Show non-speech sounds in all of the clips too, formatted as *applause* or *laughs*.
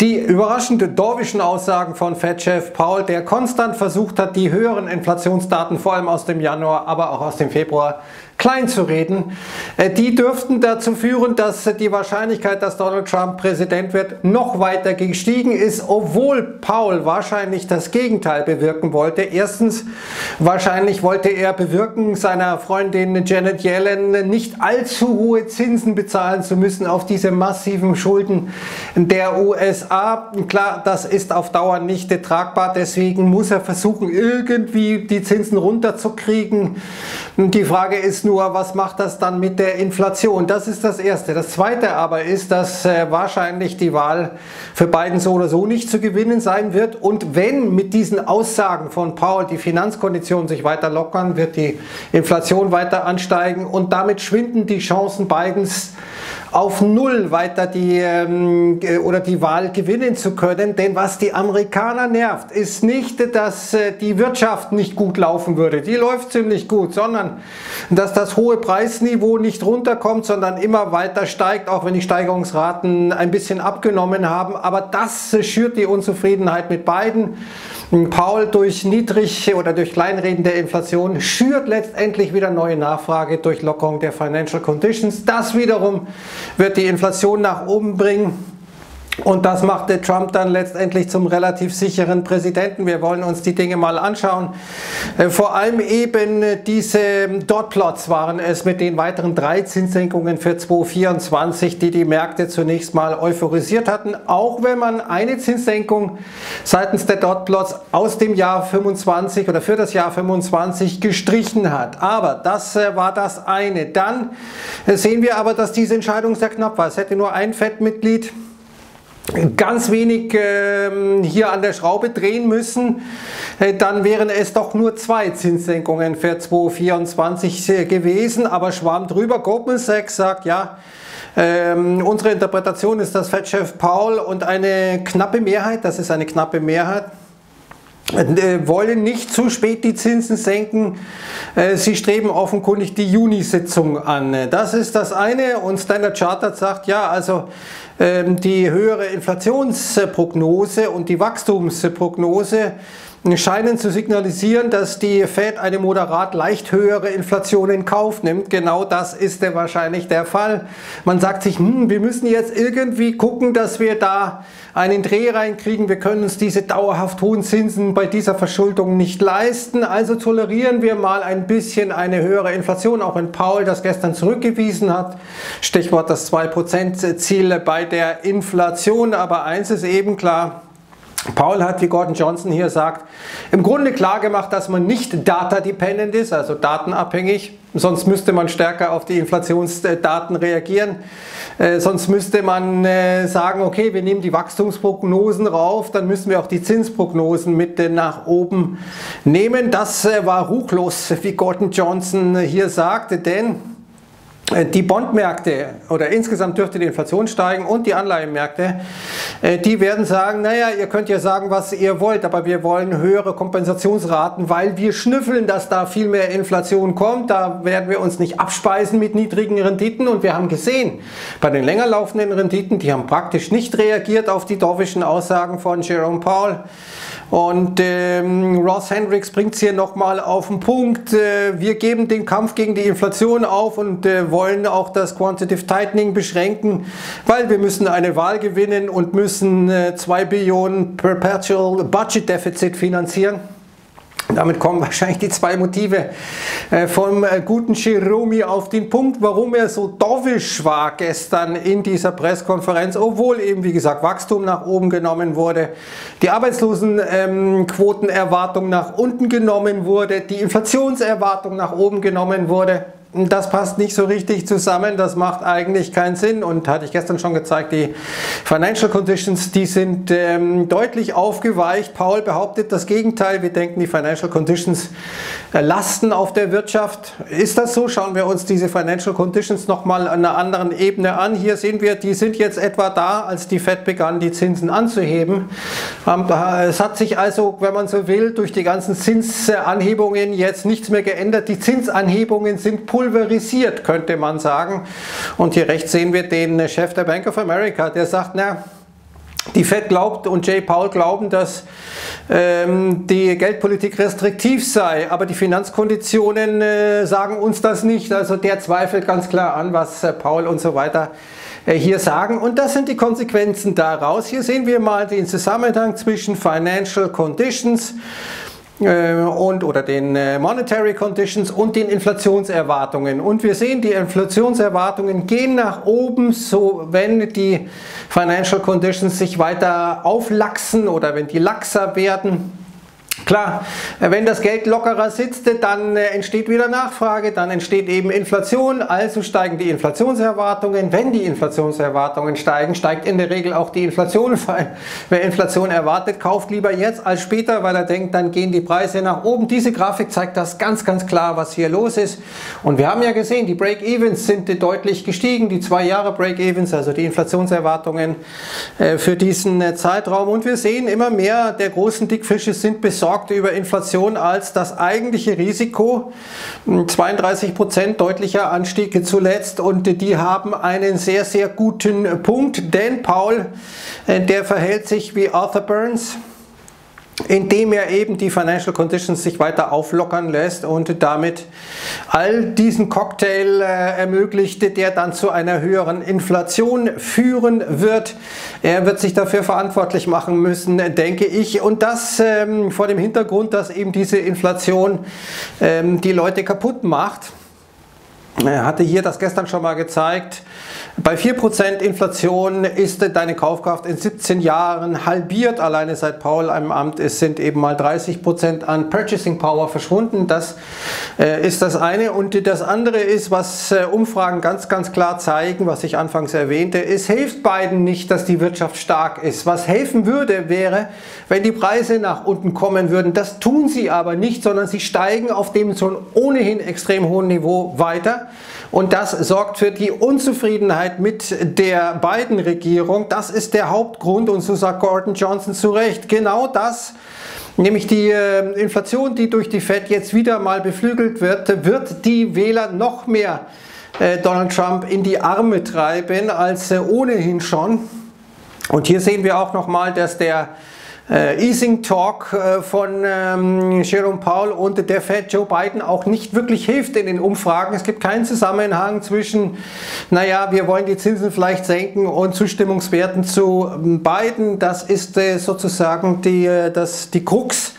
Die überraschend dovischen Aussagen von Fed-Chef Paul, der konstant versucht hat, die höheren Inflationsdaten vor allem aus dem Januar, aber auch aus dem Februar klein zu reden, äh, die dürften dazu führen, dass die Wahrscheinlichkeit, dass Donald Trump Präsident wird, noch weiter gestiegen ist, obwohl Paul wahrscheinlich das Gegenteil bewirken wollte. Erstens, wahrscheinlich wollte er bewirken, seiner Freundin Janet Yellen nicht allzu hohe Zinsen bezahlen zu müssen auf diese massiven Schulden der USA. Klar, das ist auf Dauer nicht tragbar, deswegen muss er versuchen, irgendwie die Zinsen runterzukriegen. Die Frage ist nur, was macht das dann mit der Inflation? Das ist das Erste. Das Zweite aber ist, dass äh, wahrscheinlich die Wahl für Biden so oder so nicht zu gewinnen sein wird. Und wenn mit diesen Aussagen von Paul die Finanzkonditionen sich weiter lockern, wird die Inflation weiter ansteigen und damit schwinden die Chancen Bidens auf Null weiter die ähm, oder die Wahl gewinnen zu können. Denn was die Amerikaner nervt, ist nicht, dass äh, die Wirtschaft nicht gut laufen würde. Die läuft ziemlich gut, sondern dass das hohe Preisniveau nicht runterkommt, sondern immer weiter steigt, auch wenn die Steigerungsraten ein bisschen abgenommen haben. Aber das schürt die Unzufriedenheit mit beiden. Paul durch niedrig oder durch Kleinreden der Inflation schürt letztendlich wieder neue Nachfrage durch Lockerung der Financial Conditions. Das wiederum wird die Inflation nach oben bringen. Und das machte Trump dann letztendlich zum relativ sicheren Präsidenten. Wir wollen uns die Dinge mal anschauen. Äh, vor allem eben diese Dotplots waren es mit den weiteren drei Zinssenkungen für 2024, die die Märkte zunächst mal euphorisiert hatten. Auch wenn man eine Zinssenkung seitens der Dotplots aus dem Jahr 25 oder für das Jahr 25 gestrichen hat. Aber das äh, war das eine. Dann äh, sehen wir aber, dass diese Entscheidung sehr knapp war. Es hätte nur ein Fettmitglied ganz wenig äh, hier an der Schraube drehen müssen, äh, dann wären es doch nur zwei Zinssenkungen für 2024 äh, gewesen. Aber Schwamm drüber, Goldman Sachs sagt, ja, ähm, unsere Interpretation ist, dass Fed-Chef Paul und eine knappe Mehrheit, das ist eine knappe Mehrheit, wollen nicht zu spät die Zinsen senken. Äh, sie streben offenkundig die Juni-Sitzung an. Das ist das eine. Und Standard Chartered sagt, ja, also ähm, die höhere Inflationsprognose und die Wachstumsprognose scheinen zu signalisieren, dass die Fed eine moderat leicht höhere Inflation in Kauf nimmt. Genau das ist der wahrscheinlich der Fall. Man sagt sich, hm, wir müssen jetzt irgendwie gucken, dass wir da einen Dreh reinkriegen. Wir können uns diese dauerhaft hohen Zinsen bei dieser Verschuldung nicht leisten. Also tolerieren wir mal ein bisschen eine höhere Inflation, auch wenn Paul das gestern zurückgewiesen hat. Stichwort das 2%-Ziel bei der Inflation. Aber eins ist eben klar, Paul hat, wie Gordon Johnson hier sagt, im Grunde klar gemacht, dass man nicht data-dependent ist, also datenabhängig. Sonst müsste man stärker auf die Inflationsdaten reagieren. Äh, sonst müsste man äh, sagen, okay, wir nehmen die Wachstumsprognosen rauf, dann müssen wir auch die Zinsprognosen mit nach oben nehmen. Das äh, war ruchlos, wie Gordon Johnson hier sagte, denn äh, die Bondmärkte oder insgesamt dürfte die Inflation steigen und die Anleihenmärkte, äh, die werden sagen, naja, ihr könnt ja sagen, was ihr wollt, aber wir wollen höhere Kompensationsraten, weil wir schnüffeln, dass da viel mehr Inflation kommt. Da werden wir uns nicht abspeisen mit niedrigen Renditen und wir haben gesehen, bei den länger laufenden Renditen, die haben praktisch nicht reagiert auf die doffischen Aussagen von Jerome Powell. Und ähm, Ross Hendricks bringt es hier nochmal auf den Punkt. Äh, wir geben den Kampf gegen die Inflation auf und äh, wollen auch das Quantitative Tightening beschränken, weil wir müssen eine Wahl gewinnen und müssen äh, 2 Billionen Perpetual Budget Deficit finanzieren. Damit kommen *laughs* wahrscheinlich die zwei Motive äh, vom äh, guten Jerome auf den Punkt, warum er so dovisch war gestern in dieser Pressekonferenz, obwohl eben, wie gesagt, Wachstum nach oben genommen wurde, die Arbeitslosenquotenerwartung ähm, nach unten genommen wurde, die Inflationserwartung nach oben genommen wurde das passt nicht so richtig zusammen, das macht eigentlich keinen Sinn und hatte ich gestern schon gezeigt, die Financial Conditions, die sind ähm, deutlich aufgeweicht. Paul behauptet das Gegenteil, wir denken, die Financial Conditions äh, lasten auf der Wirtschaft. Ist das so? Schauen wir uns diese Financial Conditions nochmal an einer anderen Ebene an. Hier sehen wir, die sind jetzt etwa da, als die Fed begann, die Zinsen anzuheben. Ähm, es hat sich also, wenn man so will, durch die ganzen Zinsanhebungen jetzt nichts mehr geändert. Die Zinsanhebungen sind positiv pulverisiert, könnte man sagen. Und hier rechts sehen wir den Chef der Bank of America, der sagt, na, die Fed glaubt und Jay Paul glauben, dass ähm, die Geldpolitik restriktiv sei, aber die Finanzkonditionen äh, sagen uns das nicht. Also der zweifelt ganz klar an, was äh, Paul und so weiter äh, hier sagen. Und das sind die Konsequenzen daraus. Hier sehen wir mal den Zusammenhang zwischen Financial Conditions und oder den äh, Monetary Conditions und den Inflationserwartungen. Und wir sehen, die Inflationserwartungen gehen nach oben, so wenn die Financial Conditions sich weiter auflachsen oder wenn die laxer werden. Klar, wenn das Geld lockerer sitzt, dann äh, entsteht wieder Nachfrage, dann entsteht eben Inflation, also steigen die Inflationserwartungen. Wenn die Inflationserwartungen steigen, steigt in der Regel auch die Inflation, *laughs* weil wer Inflation erwartet, kauft lieber jetzt als später, weil er denkt, dann gehen die Preise nach oben. Diese Grafik zeigt das ganz, ganz klar, was hier los ist. Und wir haben ja gesehen, die Break-Evens sind deutlich gestiegen, die zwei Jahre Break-Evens, also die Inflationserwartungen äh, für diesen äh, Zeitraum. Und wir sehen immer mehr der großen Dickfische sind besorgt besorgter über Inflation als das eigentliche Risiko. 32 Prozent deutlicher Anstieg zuletzt und die haben einen sehr, sehr guten Punkt, denn Paul, äh, der verhält sich wie Arthur Burns indem er eben die Financial Conditions sich weiter auflockern lässt und damit all diesen Cocktail äh, ermöglichte, der dann zu einer höheren Inflation führen wird. Er wird sich dafür verantwortlich machen müssen, denke ich. Und das ähm, vor dem Hintergrund, dass eben diese Inflation ähm, die Leute kaputt macht. Er hatte hier das gestern schon mal gezeigt. Bei 4% Inflation ist deine Kaufkraft in 17 Jahren halbiert. Alleine seit Paul im Amt ist, sind eben mal 30% an Purchasing Power verschwunden. Das äh, ist das eine. Und das andere ist, was äh, Umfragen ganz, ganz klar zeigen, was ich anfangs erwähnte, es hilft beiden nicht, dass die Wirtschaft stark ist. Was helfen würde, wäre, wenn die Preise nach unten kommen würden. Das tun sie aber nicht, sondern sie steigen auf dem schon ohnehin extrem hohen Niveau weiter. Und das sorgt für die Unzufriedenheit mit der beiden Regierung. Das ist der Hauptgrund und so sagt Gordon Johnson zu Recht. Genau das Nämlich die äh, Inflation, die durch die Fed jetzt wieder mal beflügelt wird, wird die Wähler noch mehr äh, Donald Trump in die Arme treiben als äh, ohnehin schon. Und hier sehen wir auch nochmal, dass der Easing Talk äh, von ähm, Jerome Powell und der Fed Joe Biden auch nicht wirklich hilft in den Umfragen. Es gibt keinen Zusammenhang zwischen, naja, wir wollen die Zinsen vielleicht senken und Zustimmungswerten zu ähm, Biden. Das ist äh, sozusagen die, äh, das, die Krux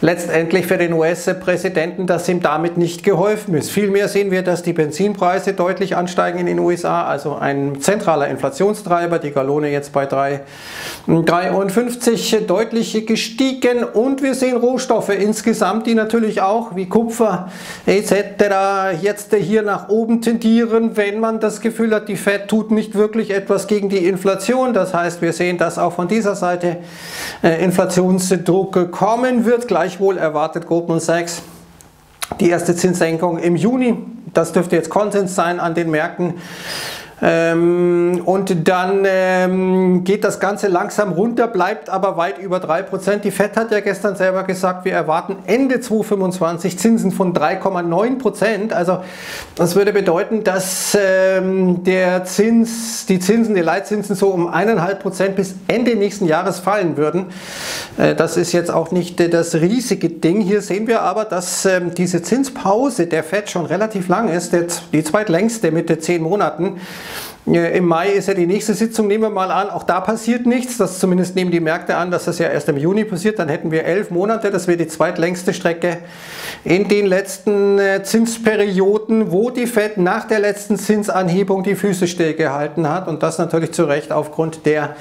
letztendlich für den US-Präsidenten, dass ihm damit nicht geholfen ist. Vielmehr sehen wir, dass die Benzinpreise deutlich ansteigen in den USA, also ein zentraler Inflationstreiber, die Gallone jetzt bei 3,53 deutlich gestiegen und wir sehen Rohstoffe insgesamt, die natürlich auch wie Kupfer etc. jetzt hier nach oben tendieren, wenn man das Gefühl hat, die Fed tut nicht wirklich etwas gegen die Inflation. Das heißt, wir sehen, dass auch von dieser Seite äh, Inflationsdruck kommen wird. Gleichwohl erwartet Goldman Sachs die erste Zinssenkung im Juni. Das dürfte jetzt Konsens sein an den Märkten. Ähm, und dann ähm, geht das Ganze langsam runter, bleibt aber weit über 3%. Die FED hat ja gestern selber gesagt, wir erwarten Ende 2025 Zinsen von 3,9%. Also das würde bedeuten, dass ähm, der Zins, die Zinsen, die Leitzinsen so um 1,5% bis Ende nächsten Jahres fallen würden. Äh, das ist jetzt auch nicht äh, das riesige Ding. Hier sehen wir aber, dass ähm, diese Zinspause der FED schon relativ lang ist, der, die zweitlängste mit 10 Monaten. Äh, Im Mai ist ja die nächste Sitzung, nehmen wir mal an, auch da passiert nichts. Das zumindest nehmen die Märkte an, dass das ja erst im Juni passiert. Dann hätten wir elf Monate, das wäre die zweitlängste Strecke in den letzten äh, Zinsperioden, wo die Fed nach der letzten Zinsanhebung die Füße stillgehalten hat. Und das natürlich zu Recht aufgrund der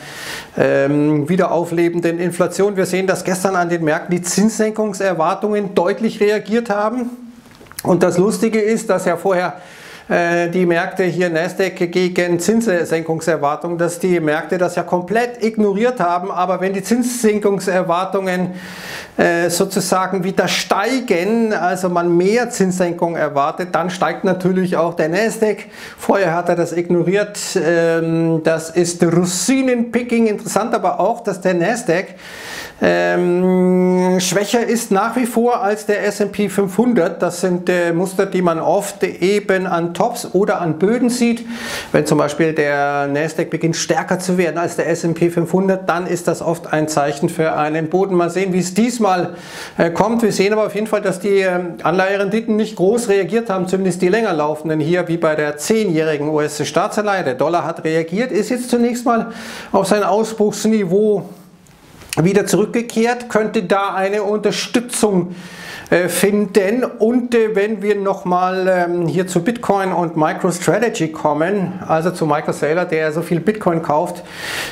ähm, wieder auflebenden Inflation. Wir sehen, dass gestern an den Märkten die Zinssenkungserwartungen deutlich reagiert haben. Und das Lustige ist, dass ja vorher die Märkte hier Nasdaq gegen Zinssenkungserwartungen, dass die Märkte das ja komplett ignoriert haben. Aber wenn die Zinssenkungserwartungen äh, sozusagen wieder steigen, also man mehr Zinssenkung erwartet, dann steigt natürlich auch der Nasdaq. Vorher hat er das ignoriert. Ähm, das ist Rosinenpicking. Interessant aber auch, dass der Nasdaq Ähm, schwächer ist nach wie vor als der S&P 500. Das sind äh, Muster, die man oft eben an Tops oder an Böden sieht. Wenn zum Beispiel der Nasdaq beginnt stärker zu werden als der S&P 500, dann ist das oft ein Zeichen für einen Boden. Mal sehen, wie es diesmal äh, kommt. Wir sehen aber auf jeden Fall, dass die äh, Anleiherenditen nicht groß reagiert haben, zumindest die länger laufenden hier, wie bei der 10-jährigen US-Staatsanleihe. Der Dollar hat reagiert, ist jetzt zunächst mal auf sein Ausbruchsniveau wieder zurückgekehrt, könnte da eine Unterstützung finden. Und äh, wenn wir nochmal ähm, hier zu Bitcoin und MicroStrategy kommen, also zu Michael Saylor, der so viel Bitcoin kauft,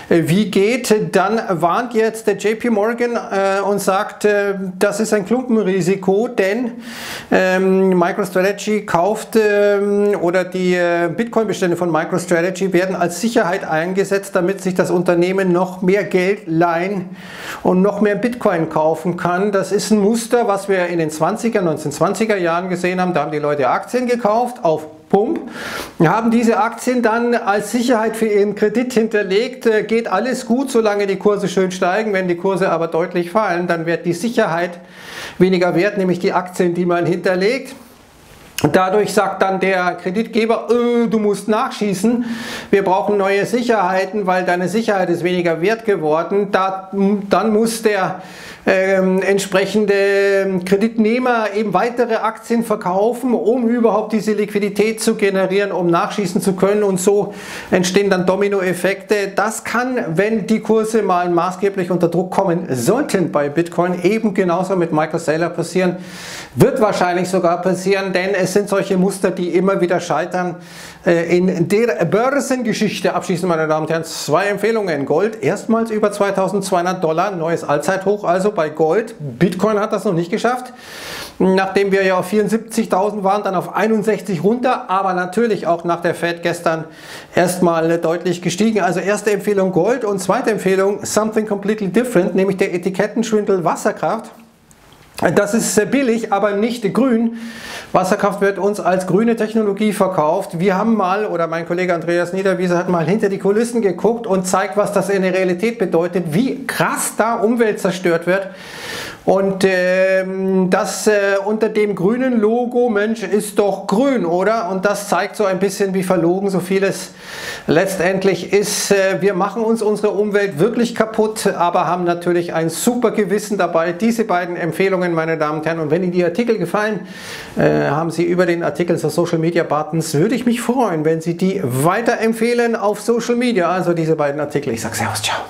äh, wie geht, dann warnt jetzt der JP Morgan und sagt, das ist ein Klumpenrisiko, denn ähm, MicroStrategy kauft ähm, oder die Bitcoin-Bestände von MicroStrategy werden als Sicherheit eingesetzt, damit sich das Unternehmen noch mehr Geld leihen und noch mehr Bitcoin kaufen kann. Das ist ein Muster, was wir in den 20er, 1920er Jahren gesehen haben. Da haben die Leute Aktien gekauft auf Pump, haben diese Aktien dann als Sicherheit für ihren Kredit hinterlegt. Äh, geht alles gut, solange die Kurse schön steigen. Wenn die Kurse aber deutlich fallen, dann wird die Sicherheit weniger wert, nämlich die Aktien, die man hinterlegt. Dadurch sagt dann der Kreditgeber, äh, du musst nachschießen, wir brauchen neue Sicherheiten, weil deine Sicherheit ist weniger wert geworden. Da, dann muss der ähm, entsprechende Kreditnehmer eben weitere Aktien verkaufen, um überhaupt diese Liquidität zu generieren, um nachschießen zu können und so entstehen dann Dominoeffekte. Das kann, wenn die Kurse mal maßgeblich unter Druck kommen sollten bei Bitcoin, eben genauso mit Michael Saylor passieren, wird wahrscheinlich sogar passieren, denn es sind solche Muster, die immer wieder scheitern. Äh, in der Börsengeschichte abschließend, meine Damen und Herren, zwei Empfehlungen. Gold erstmals über 2200 Dollar, neues Allzeithoch also bei Gold. Bitcoin hat das noch nicht geschafft. Nachdem wir ja auf 74.000 waren, dann auf 61 runter, aber natürlich auch nach der Fed gestern erstmal deutlich gestiegen. Also erste Empfehlung Gold und zweite Empfehlung Something Completely Different, nämlich der Etikettenschwindel Wasserkraft. Das ist billig, aber nicht grün. Wasserkraft wird uns als grüne Technologie verkauft. Wir haben mal, oder mein Kollege Andreas Niederwiese hat mal hinter die Kulissen geguckt und zeigt, was das in der Realität bedeutet, wie krass da Umwelt zerstört wird. Und ähm, das äh, unter dem grünen Logo, Mensch, ist doch grün, oder? Und das zeigt so ein bisschen, wie verlogen so vieles letztendlich ist. Äh, wir machen uns unsere Umwelt wirklich kaputt, aber haben natürlich ein super Gewissen dabei. Diese beiden Empfehlungen, meine Damen und Herren. Und wenn Ihnen die Artikel gefallen, äh, haben Sie über den Artikel zur Social Media Buttons, würde ich mich freuen, wenn Sie die weiterempfehlen auf Social Media. Also diese beiden Artikel. Ich sage Servus, ciao.